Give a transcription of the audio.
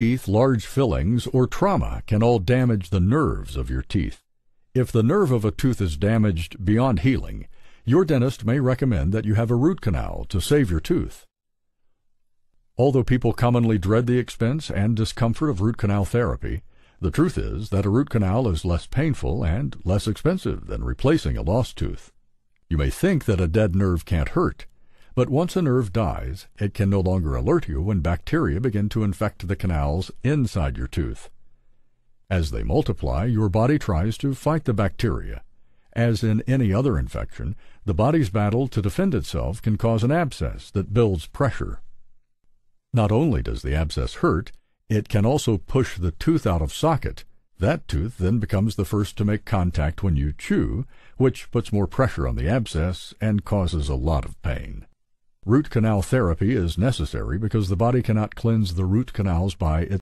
teeth, large fillings, or trauma can all damage the nerves of your teeth. If the nerve of a tooth is damaged beyond healing, your dentist may recommend that you have a root canal to save your tooth. Although people commonly dread the expense and discomfort of root canal therapy, the truth is that a root canal is less painful and less expensive than replacing a lost tooth. You may think that a dead nerve can't hurt, but once a nerve dies, it can no longer alert you when bacteria begin to infect the canals inside your tooth. As they multiply, your body tries to fight the bacteria. As in any other infection, the body's battle to defend itself can cause an abscess that builds pressure. Not only does the abscess hurt, it can also push the tooth out of socket. That tooth then becomes the first to make contact when you chew, which puts more pressure on the abscess and causes a lot of pain. Root canal therapy is necessary because the body cannot cleanse the root canals by itself.